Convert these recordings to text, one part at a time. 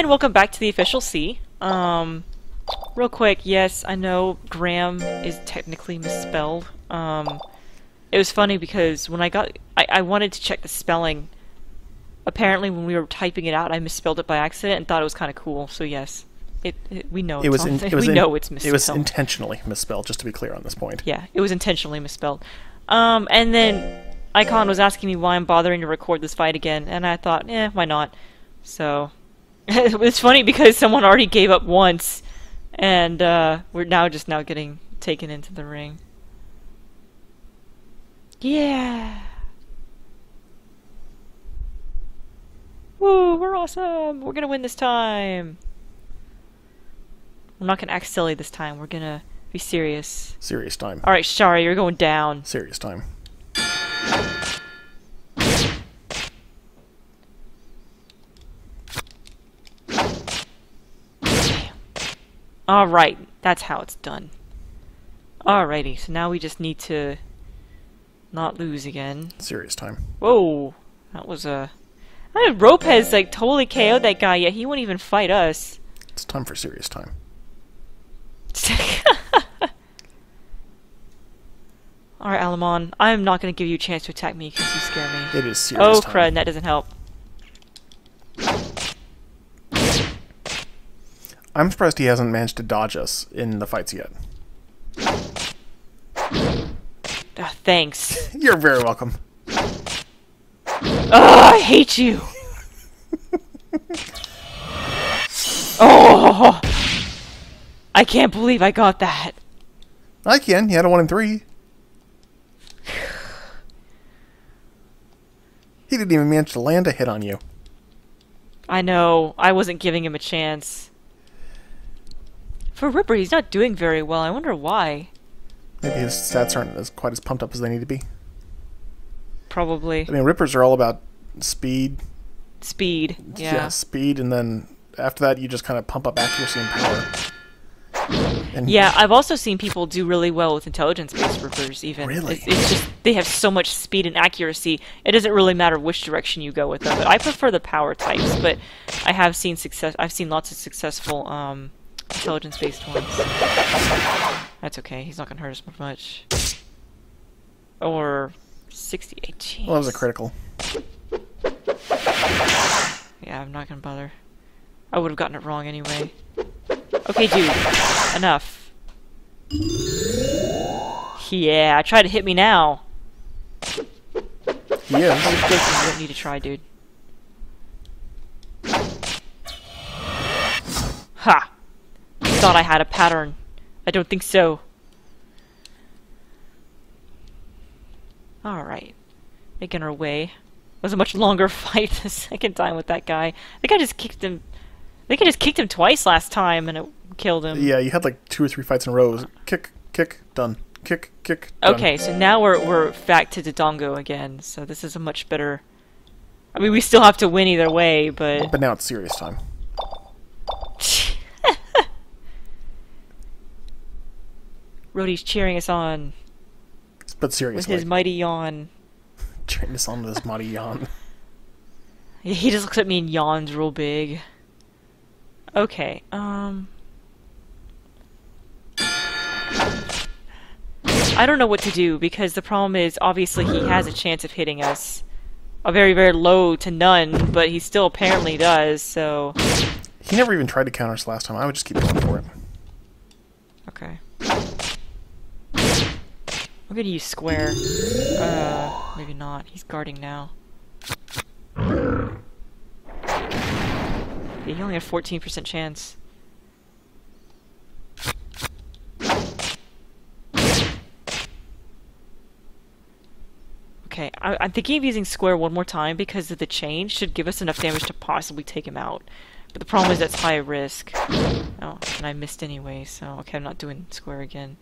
And welcome back to the official C. Um, real quick, yes, I know Graham is technically misspelled. Um, it was funny because when I got, I, I wanted to check the spelling. Apparently, when we were typing it out, I misspelled it by accident and thought it was kind of cool. So yes, it, it we know It was it's in, it was we in- know it's misspelled. It was intentionally misspelled, just to be clear on this point. Yeah, it was intentionally misspelled. Um, and then Aichon was asking me why I'm bothering to record this fight again, and I thought, eh, why not? So it's funny because someone already gave up once, and uh, we're now just now getting taken into the ring. Yeah. Woo, we're awesome. We're gonna win this time. I'm not gonna act silly this time. We're gonna be serious. Serious time. Alright, Shari, you're going down. Serious time. Alright, that's how it's done. Alrighty, so now we just need to not lose again. Serious time. Whoa, that was a. I had Ropez like totally KO'd that guy, yet he wouldn't even fight us. It's time for serious time. Alright, Alamon, I'm not gonna give you a chance to attack me because you scare me. It is serious Oh, time. crud, that doesn't help. I'm surprised he hasn't managed to dodge us in the fights yet. Ah, thanks. You're very welcome. Oh, I hate you! oh! I can't believe I got that. I can. He had a one in three. He didn't even manage to land a hit on you. I know. I wasn't giving him a chance. For Ripper, he's not doing very well. I wonder why. Maybe his stats aren't as quite as pumped up as they need to be. Probably. I mean, rippers are all about speed. Speed. Yeah. speed, and then after that, you just kind of pump up accuracy and power. And Yeah, I've also seen people do really well with intelligence-based Rippers, even. Really? It's, it's just, they have so much speed and accuracy, it doesn't really matter which direction you go with them. But I prefer the power types, but I have seen success, I've seen lots of successful, um, intelligence-based ones. That's okay, he's not gonna hurt us much. Or 68, jeez. well, that was a critical. Yeah, I'm not gonna bother. I would have gotten it wrong anyway. Okay, dude. Enough. Yeah, I try to hit me now. Yeah. you don't need to try, dude. Thought I had a pattern. I don't think so. Alright. Making our way. was a much longer fight the second time with that guy. I think I just kicked him. I think I just kicked him twice last time and it killed him. Yeah, you had like two or three fights in a row. Kick, kick, done. Kick, kick. Done. Okay, so now we're we're back to Dodongo again. So this is a much better. I mean, we still have to win either way, but But now it's serious time. Rhodey's cheering us on But seriously. with his mighty yawn. turn this on this mighty yawn. He just looks at me and yawns real big. Okay, um. I don't know what to do because the problem is obviously he has a chance of hitting us. A very, very low to none, but he still apparently does, so. He never even tried to counter us last time. I would just keep going for it. Okay. I'm gonna use square. Uh, maybe not. He's guarding now. He only had 14% chance. Okay, I I'm thinking of using square one more time because of the change should give us enough damage to possibly take him out. But the problem is that's high risk. Oh, and I missed anyway, so okay, I'm not doing square again.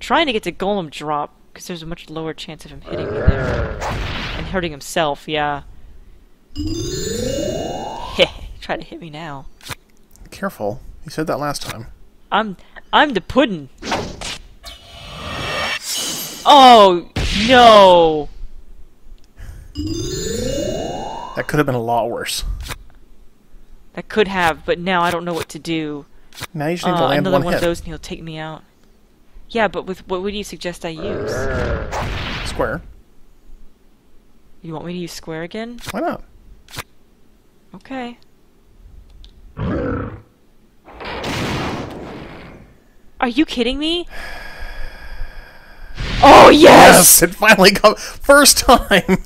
Trying to get to golem drop because there's a much lower chance of him hitting me there and hurting himself. Yeah. Try to hit me now. Careful. You said that last time. I'm I'm the puddin'. Oh no! That could have been a lot worse. That could have, but now I don't know what to do. Now you just need to Uh, land another one, one hit. of those and he'll take me out. Yeah, but with what would you suggest I use? Square. You want me to use square again? Why not? Okay. Are you kidding me? Oh yes! Yes, it finally got first time.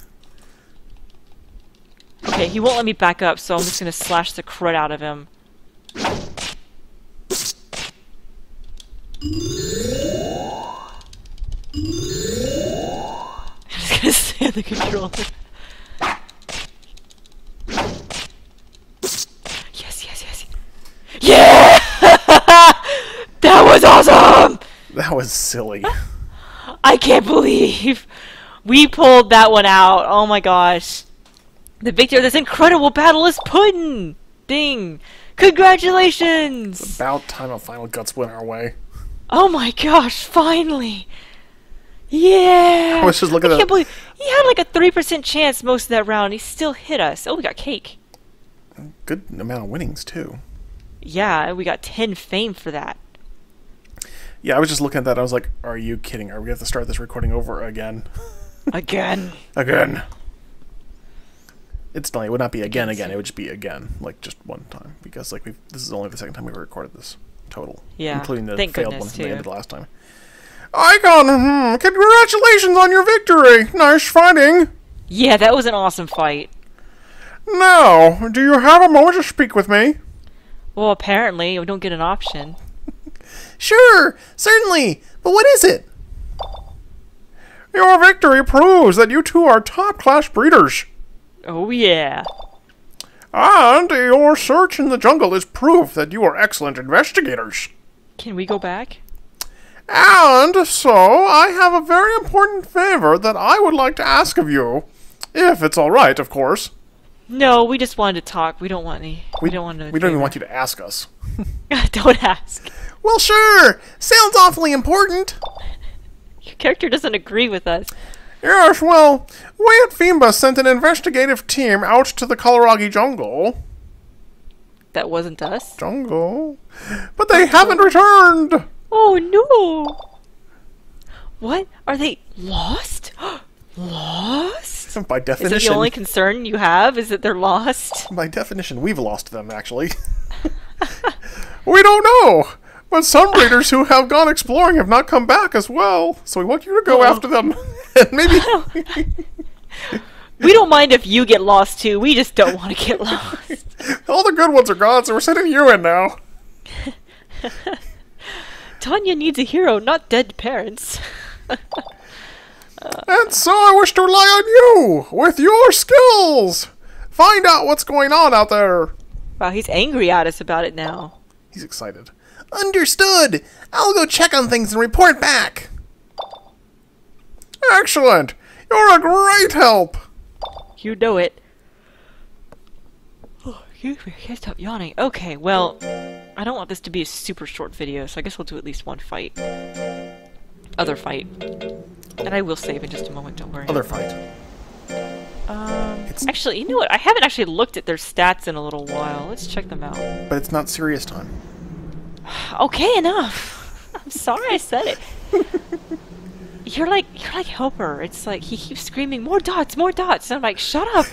Okay, he won't let me back up, so I'm just gonna slash the crud out of him. The controller. Yes, yes, yes. Yeah! that was awesome! That was silly. I can't believe we pulled that one out. Oh my gosh. The victor of this incredible battle is Puddin! Ding! Congratulations! About time a final guts went our way. Oh my gosh, finally! Yeah! I was just looking I at- can't believe he had like a 3% chance most of that round. He still hit us. Oh, we got cake. Good amount of winnings too. Yeah, we got 10 fame for that. Yeah, I was just looking at that. I was like, "Are you kidding? Are we have to start this recording over again? Again. again?" It's not. It would not be again. Again. It would just be again, like just one time, because like we. This is only the second time we've recorded this total, Yeah, including the thank failed one from the end of the last time. Aichon, hmm, congratulations on your victory. Nice fighting. Yeah, that was an awesome fight. Now, do you have a moment to speak with me? Well, apparently, we don't get an option. Sure, certainly. But what is it? Your victory proves that you two are top class breeders. Oh, yeah. And your search in the jungle is proof that you are excellent investigators. Can we go back? And so, I have a very important favor that I would like to ask of you. If it's alright, of course. No, we just wanted to talk. We don't want any. We, don't want to. We don't even want you to ask us. don't ask. Well, sure. Sounds awfully important. Your character doesn't agree with us. Yes, well, we at FEMA sent an investigative team out to the Kohlrabi jungle. That wasn't us. Jungle? But they haven't returned! Oh no! What? Are they lost? lost? By definition. Is that the only concern you have? Is that they're lost? by definition, we've lost them, actually. we don't know! But some breeders who have gone exploring have not come back as well, so we want you to go Oh. after them. and maybe. We don't mind if you get lost too. We just don't want to get lost. All the good ones are gone, so we're sending you in now. Tanya needs a hero, not dead parents. And so I wish to rely on you with your skills. Find out what's going on out there. Wow, he's angry at us about it now. He's excited. Understood. I'll go check on things and report back. Excellent. You're a great help. You know it. Oh, I can't stop yawning. Okay, well, I don't want this to be a super short video, so I guess we'll do at least one fight. Other fight. And I will save in just a moment, don't worry. Other fight. Um, It's- actually, you know what? I haven't actually looked at their stats in a little while. Let's check them out. But it's not serious time. Okay, enough. I'm sorry I said it. you're like you're like helper. It's like he keeps screaming more dots, more dots. And I'm like, shut up.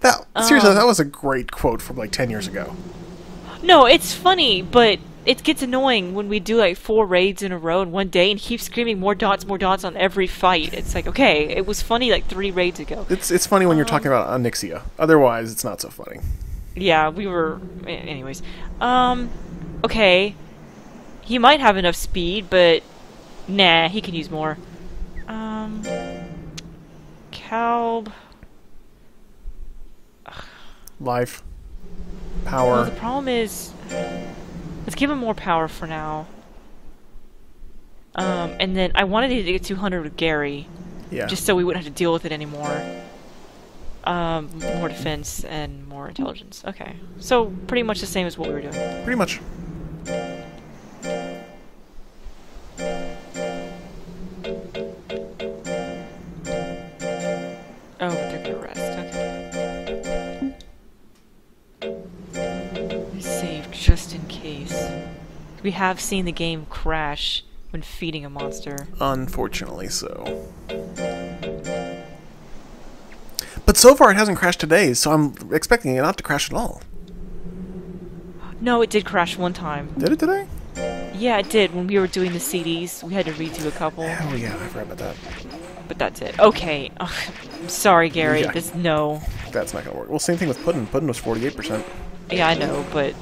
That seriously, Um. that was a great quote from like ten years ago. No, it's funny, but it gets annoying when we do like four raids in a row in one day and keep screaming more dots, more dots on every fight. It's like, okay, it was funny like three raids ago. It's it's funny when you're talking about Onyxia. Otherwise, it's not so funny. Yeah, we were. Anyways, um, okay. He might have enough speed, but nah, he can use more. Um, Calb. Life, Well, power. the problem is, let's give him more power for now. Um, and then I wanted to get 200 with Gary, Yeah. just so we wouldn't have to deal with it anymore. Um, more defense and more intelligence. Okay, so pretty much the same as what we were doing. pretty much. We have seen the game crash when feeding a monster. Unfortunately, so. But so far, it hasn't crashed today, so I'm expecting it not to crash at all. No, it did crash one time. Did it today? Yeah, it did. When we were doing the CDs, we had to redo a couple, Oh yeah, I forgot about that. but that's it. Okay. I'm sorry, Gary. Yeah. This no. That's not gonna work. Well, same thing with Puddin. Puddin was 48%. Yeah, I know, but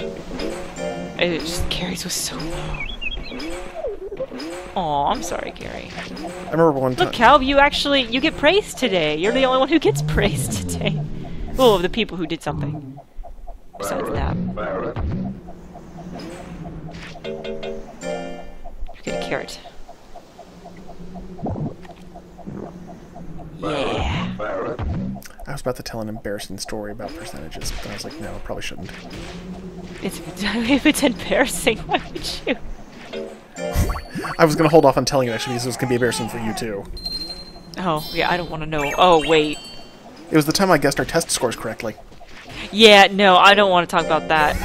it just Gary's was so low. Aw, I'm sorry, Gary. I remember one time. Look, Calv, you actually you get praised today. You're the only one who gets praised today. Well, of the people who did something. Besides that. You get a carrot. Yeah. I was about to tell an embarrassing story about percentages, but then I was like, no, I probably shouldn't. It's, if it's embarrassing, why would you? I was gonna hold off on telling you actually because it was gonna be embarrassing for you too. Oh, yeah, I don't want to know. Oh, wait. It was the time I guessed our test scores correctly. Yeah, no, I don't want to talk about that.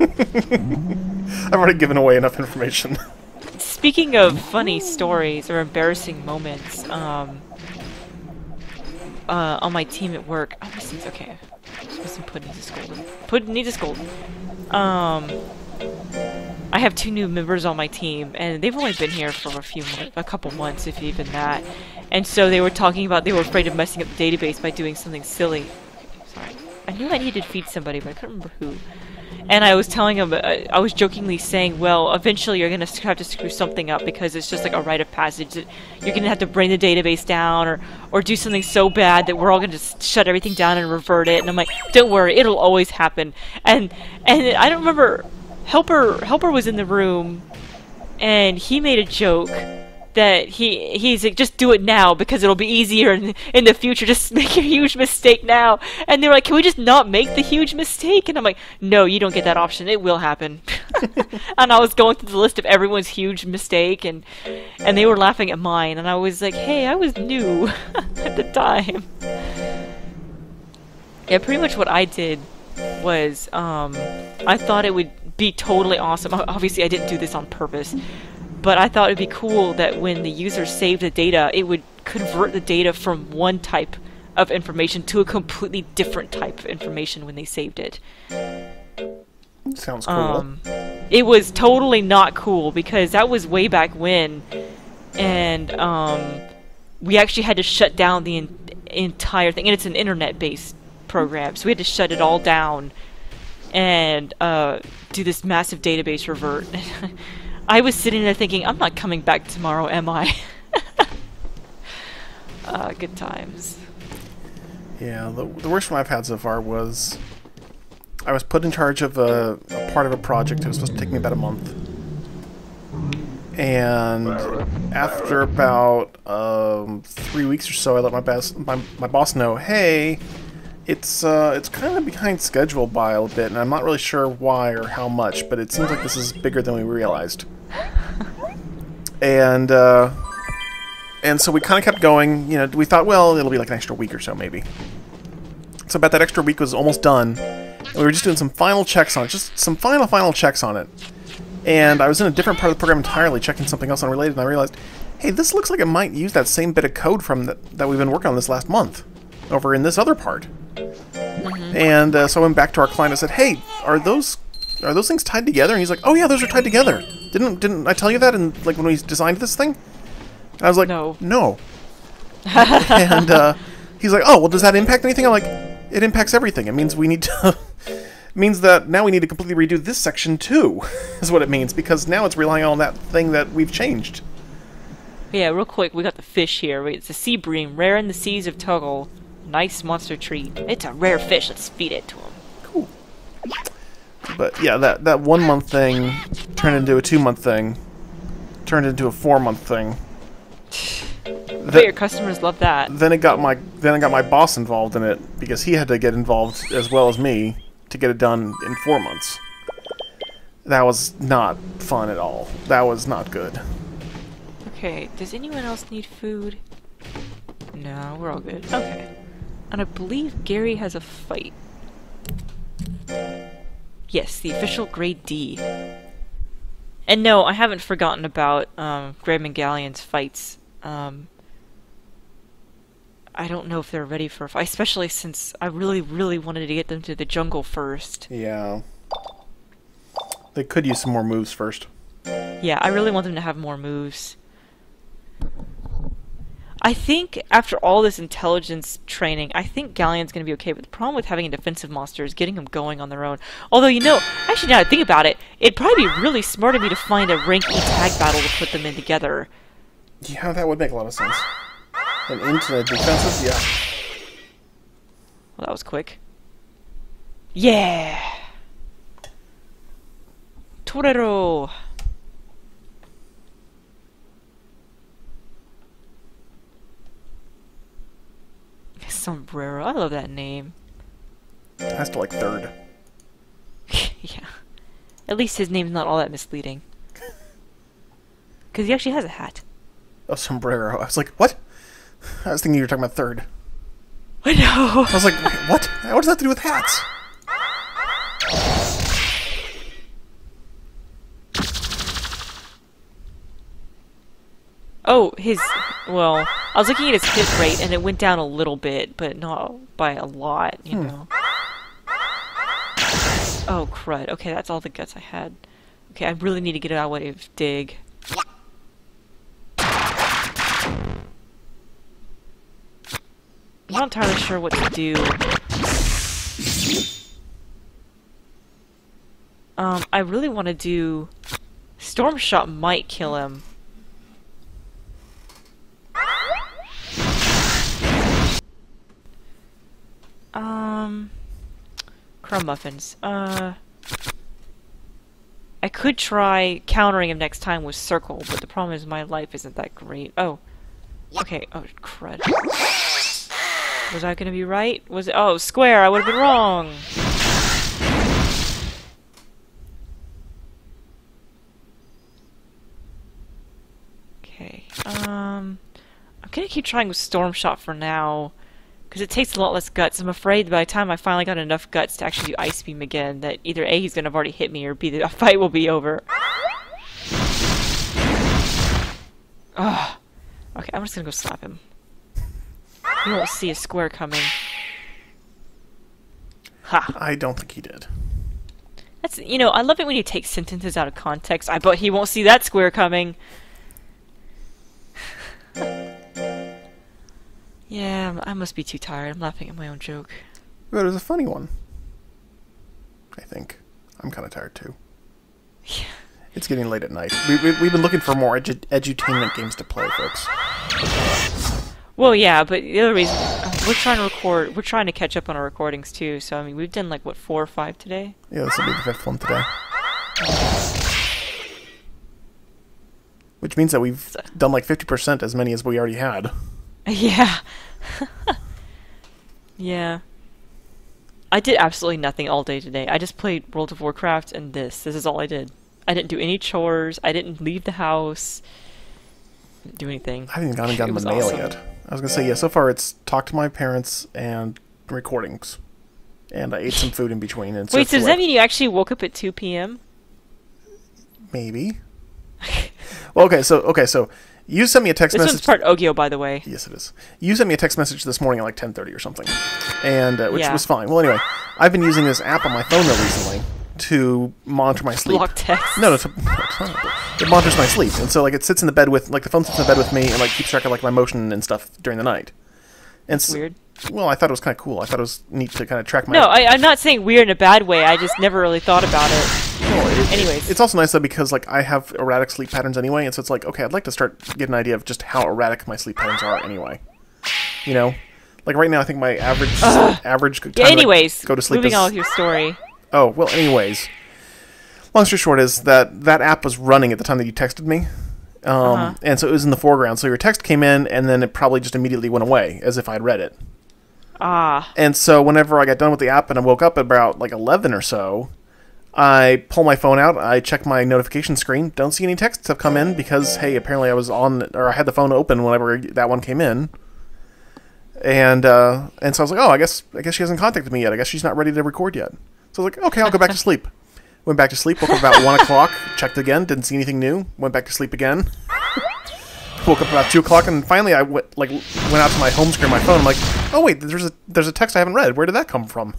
I've already given away enough information. Speaking of funny stories or embarrassing moments, um, uh, on my team at work, oh, this is okay. Puddin needs a scolding. Puddin needs a scolding. Um, I have two new members on my team, and they've only been here for a few months, a couple months, if even that. And so they were talking about they were afraid of messing up the database by doing something silly. Sorry, I knew I needed to feed somebody, but I couldn't remember who. And I was telling him, uh, I was jokingly saying, well, eventually you're going to have to screw something up because it's just like a rite of passage. that You're going to have to bring the database down or, or do something so bad that we're all going to just shut everything down and revert it. And I'm like, don't worry, it'll always happen. And and I don't remember, Helper Helper was in the room and he made a joke that he he's like just do it now because it'll be easier in, in the future. Just make a huge mistake now. And they were like can we just not make the huge mistake? And i'm like no you don't get that option. It will happen. And i was going through the list of everyone's huge mistake and and they were laughing at mine. And i was like hey i was new at the time. Yeah pretty much what i did was um i thought it would be totally awesome. Obviously i didn't do this on purpose but I thought it'd be cool that when the user saved the data, it would convert the data from one type of information to a completely different type of information when they saved it. Sounds cool. Um, it was totally not cool because that was way back when, and um, we actually had to shut down the en- entire thing. And it's an internet-based program, so we had to shut it all down and uh, do this massive database revert. I was sitting there thinking, I'm not coming back tomorrow, am I? uh, good times. Yeah, the, the worst one I've had so far was I was put in charge of a, a part of a project. It was supposed to take me about a month. And after about um, three weeks or so, I let my, boss my, my boss know, hey, it's uh, it's kind of behind schedule by a bit, and I'm not really sure why or how much, but it seems like this is bigger than we realized. And uh, and so we kind of kept going. You know, we thought, well, it'll be like an extra week or so, maybe. So about that extra week was almost done, and we were just doing some final checks on it, just some final final checks on it. And I was in a different part of the program entirely, checking something else unrelated, and I realized, hey, this looks like it might use that same bit of code from that that we've been working on this last month, over in this other part. And uh, so I went back to our client and said, hey, are those are those things tied together? And he's like, oh yeah, those are tied together. Didn't didn't I tell you that? And like when we designed this thing, I was like, No. no. and uh, he's like, oh well, does that impact anything? I'm like, it impacts everything. It means we need to. means that now we need to completely redo this section too, is what it means because now it's relying on that thing that we've changed. Yeah, real quick, we got the fish here. It's a sea bream, rare in the seas of Toggle. Nice monster treat. It's a rare fish. Let's feed it to him. But yeah, that that one month thing turned into a two month thing, turned into a four month thing. Bet your customers love that. then it got my then I got my boss involved in it because he had to get involved as well as me to get it done in four months. That was not fun at all. That was not good. Okay, does anyone else need food? No, we're all good. Okay. And I believe Gary has a fight. Yes, the official grade D. And no, I haven't forgotten about um, Graham and Galleon's fights. Um, I don't know if they're ready for a fight, especially since I really, really wanted to get them to the jungle first. Yeah. They could use some more moves first. Yeah, I really want them to have more moves. I think after all this intelligence training, I think Galleon's going to be okay. But the problem with having a defensive monster is getting them going on their own. Although, you know, actually now I think about it, it'd probably be really smart of me to find a rank E tag battle to put them in together. Yeah, that would make a lot of sense. And into the defensive, yeah. Well, that was quick. Yeah! Torero! Sombrero. I love that name. Has to like third. yeah. At least his name's not all that misleading. Because he actually has a hat. Oh, sombrero. I was like, what? I was thinking you were talking about third. I know! I was like, what? What does that have to do with hats? Oh, his. Well, I was looking at his hit rate and it went down a little bit, but not by a lot, you know. Oh, crud. Okay, that's all the guts I had. Okay, I really need to get out of dig. I'm not entirely sure what to do. Um, I really want to do... Storm Shot might kill him. Um... Crumb muffins. Uh... I could try countering him next time with circle, but the problem is my life isn't that great. Oh. Okay, oh, crud. Was I gonna be right? Was it- oh, square, I would've been wrong! Okay, um... I'm gonna keep trying with Storm Shot for now, because it takes a lot less guts. I'm afraid by the time I finally got enough guts to actually do Ice Beam again, that either A, he's gonna have already hit me, or B, the fight will be over. Ugh. Okay, I'm just gonna go slap him. You won't see a square coming. Ha! I don't think he did. That's you know, I love it when you take sentences out of context. I bet he won't see that square coming. Yeah, I'm- must be too tired. I'm laughing at my own joke. It was a funny one. I think. I'm kind of tired too. Yeah. It's getting late at night. We, we, we've been looking for more edu- edutainment games to play, folks. Well, yeah, but the other reason uh, we're trying to record, we're trying to catch up on our recordings too. So I mean, we've done like what four or five today. Yeah, this will be the fifth one today. Which means that we've done like 50% as many as we already had. Yeah. yeah. I did absolutely nothing all day today. I just played World of Warcraft and this. This is all I did. I didn't do any chores. I didn't leave the house. Didn't do anything. I haven't even gotten, the mail awesome. yet. I was gonna say, yeah, so far it's talk to my parents and recordings. And I ate some food in between. And Wait, so does that mean you actually woke up at 2 p.m.? Maybe. well, okay, so okay, so you sent me a text This message. one's part Ogio, by the way. Yes, it is. You sent me a text message this morning at like 10:30 or something, and uh, which Yeah. was fine. Well, anyway, I've been using this app on my phone though recently to monitor my sleep. Block text. No, no, it's a, it's not a- it monitors my sleep, and so like it sits in the bed with like the phone sits in the bed with me and like keeps track of like my motion and stuff during the night. And s- Weird. Well, I thought it was kind of cool. I thought it was neat to kind of track my. No, I, I'm not saying weird in a bad way. I just never really thought about it. Well, Anyways. it's also nice though because like I have erratic sleep patterns anyway, and so it's like okay, I'd like to start get an idea of just how erratic my sleep patterns are anyway. You know, like right now, I think my average average time Yeah, to anyways, go to sleep moving is on with your story. oh well. Anyways, long story short is that that app was running at the time that you texted me. Um, Uh-huh. And so it was in the foreground. So your text came in, and then it probably just immediately went away, as if I'd read it. Ah, And so whenever I got done with the app and I woke up at about like 11 or so, I pull my phone out, I check my notification screen, don't see any texts have come in because hey, apparently I was on or I had the phone open whenever that one came in. And uh, and so I was like, "Oh, I guess I guess she hasn't contacted me yet. I guess she's not ready to record yet." So I was like, "Okay, I'll go back to sleep." Went back to sleep. Woke up about one o'clock. Checked again. Didn't see anything new. Went back to sleep again. woke up about two o'clock, and finally I went like went out to my home screen, my phone. I'm like, oh wait, there's a there's a text I haven't read. Where did that come from?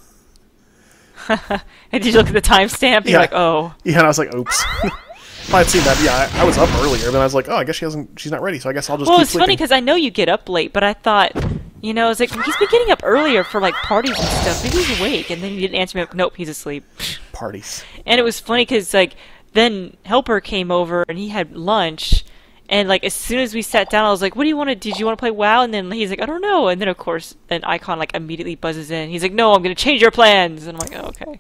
and did you look at the timestamp? You're like, oh. Yeah, and I was like, oops. if I had seen that, yeah, I, I was up earlier. Then I was like, oh, I guess she hasn't. She's not ready. So I guess I'll just Well, it's funny because I know you get up late, but I thought, you know, I was like, he's been getting up earlier for like parties and stuff. Maybe he's awake. And then you didn't answer me. Like, nope, he's asleep. Parties. And it was funny because like then Helper came over and he had lunch, and like as soon as we sat down, I was like, "What do you want to? Did you want to play WoW?" And then he's like, "I don't know." And then of course, an Aichon like immediately buzzes in. He's like, "No, I'm gonna change your plans." And I'm like, oh, "Okay."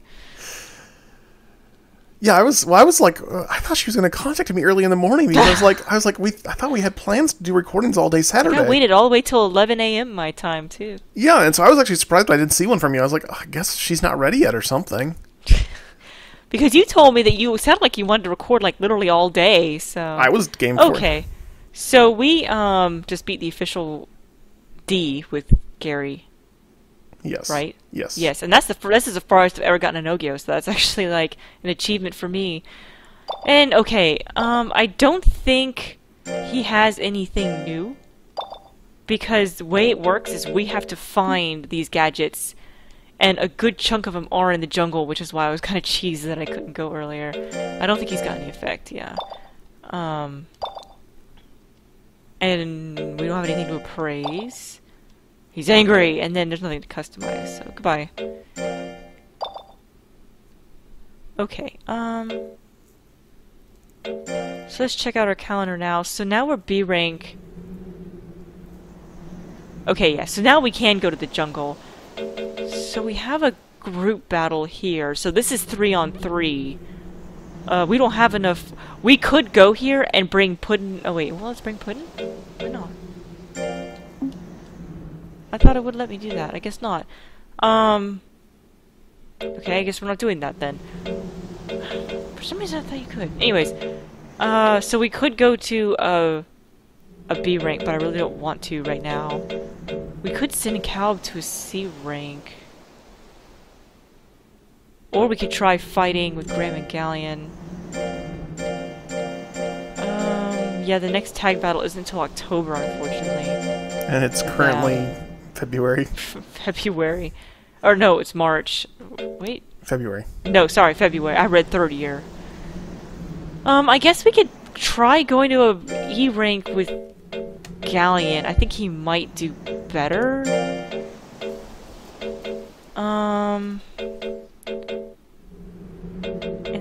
Yeah, I was. Well, I was like, uh, I thought she was going to contact me early in the morning because I was like, I was like, we. I thought we had plans to do recordings all day Saturday. I waited all the way till 11 a.m. my time too. Yeah, and so I was actually surprised I didn't see one from you. I was like, oh, I guess she's not ready yet or something. Because you told me that you sounded like you wanted to record like literally all day, so I was game for it. okay. So we um just beat the official D with Gary, Yes. right? Yes. Yes, and that's the this is the farthest I've ever gotten a Nogio, so that's actually like an achievement for me. And okay, um, I don't think he has anything new because the way it works is we have to find these gadgets, and a good chunk of them are in the jungle, which is why I was kind of cheesed that I couldn't go earlier. I don't think he's got any effect, yeah. Um, and we don't have anything to appraise. He's angry, and then there's nothing to customize, so goodbye. Okay, um... So let's check out our calendar now. So now we're B rank. Okay, yeah, so now we can go to the jungle. So we have a group battle here. So this is three on three. Uh, we don't have enough. We could go here and bring Puddin. Oh wait, well let's bring Puddin. Why not? I thought it would let me do that. I guess not. Um. Okay, I guess we're not doing that then. For some reason, I thought you could. Anyways, uh, so we could go to a a B rank, but I really don't want to right now. We could send Calb to a C rank. Or we could try fighting with Graham and Galleon. Um, yeah, the next tag battle isn't until October, unfortunately. And it's currently February. February. Or no, it's March. Wait. February. No, sorry, February. I read third year. Um, I guess we could try going to a E rank with Galleon. I think he might do better. Um,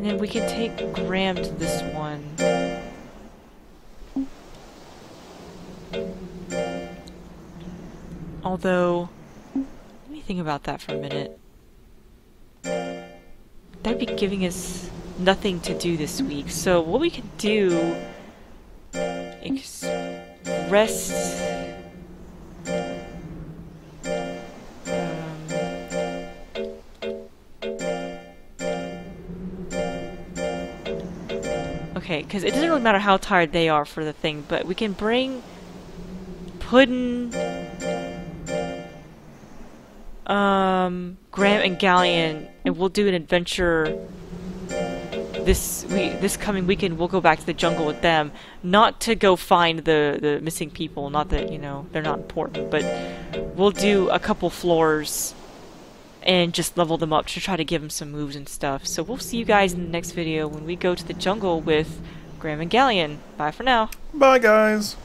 then we can take Graham to this one. Although, let me think about that for a minute. That'd be giving us nothing to do this week. So what we could do is rest. Because it doesn't really matter how tired they are for the thing, but we can bring Puddin, um, Graham and Galleon, and we'll do an adventure this we this coming weekend. We'll go back to the jungle with them, not to go find the the missing people. Not that you know they're not important, but we'll do a couple floors and just level them up to try to give them some moves and stuff. So we'll see you guys in the next video when we go to the jungle with Graham and Galleon. Bye for now. Bye, guys.